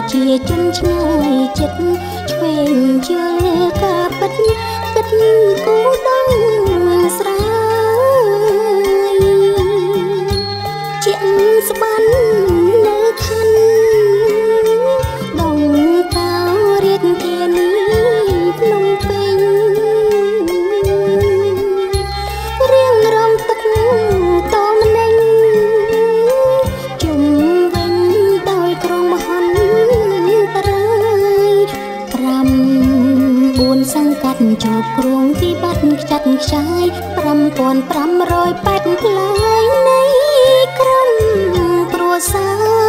ប្រជាជនឆ្ងាយចិត្តឆ្វេងជលកា លោកគ្រួងទីបាត់ខ្ចាត់ខ្ចាយ5580ផ្លៃនៃក្រុមគ្រួសារ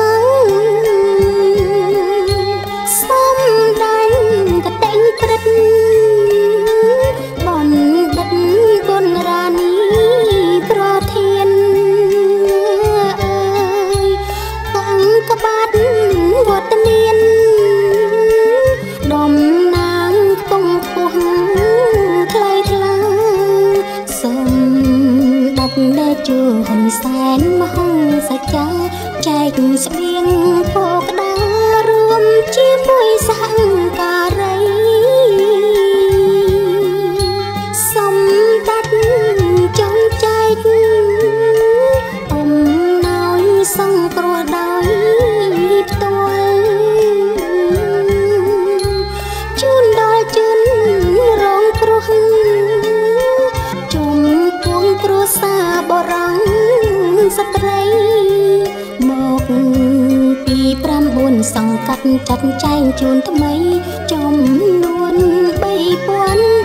ជួហ៊ុនសែនមហោសច្ចាចែកស្បៀងពកដារួមជាមួយសហ សង្កាត់ចាត់ចែងជូនថ្មីចំនួន3384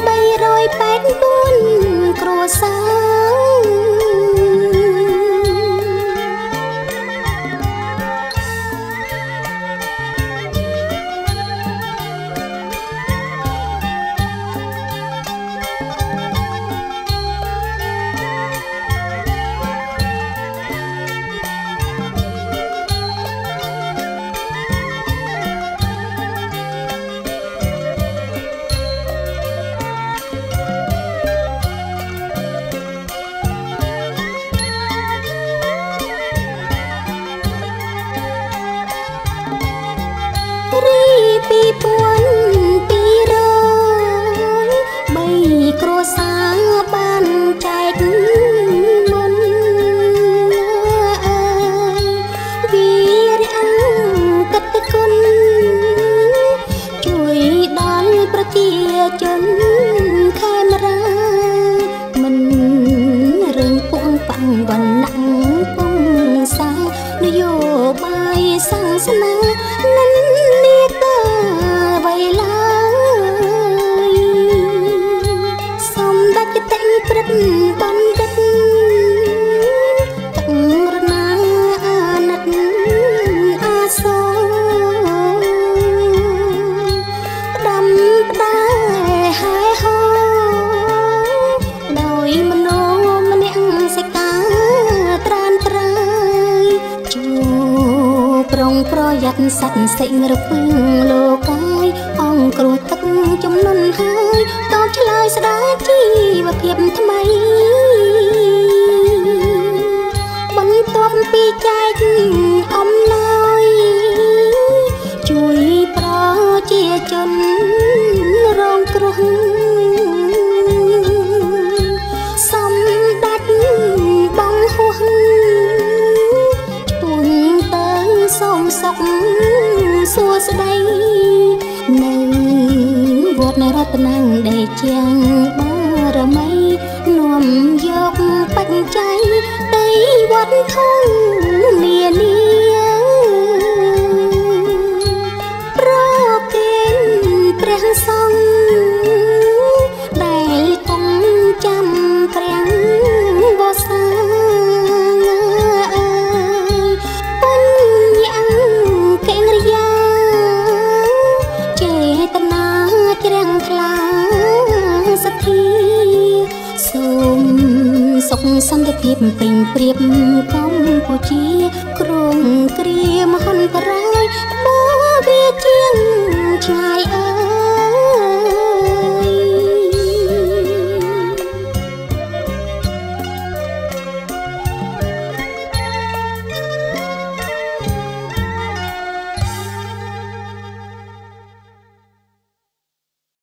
ជាជនខេមរាមិនរឿងពុងបាំងវណ្ណៈពុងសានយោបាយសាសនានឹងនាកាវៃឡើយសំដេចតិព្រឹកបណ្ឌិត ប្រុងប្រយ័ត្នសត្វសិងរពឹងលោកាយអង្គគ្រោះទឹកចំនួនហើយតបឆ្លើយស្ដារជីវភាពថ្មី សួស្ដីនៅវត្តរតនងដេជាងបារមីនាំយកបច្ច័យទៅវត្តធំ ធាសូមសុខសន្តិភាពពេញព្រៀបកម្ពុជា ក្រុងគ្រាមហន្តរា